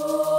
Oh.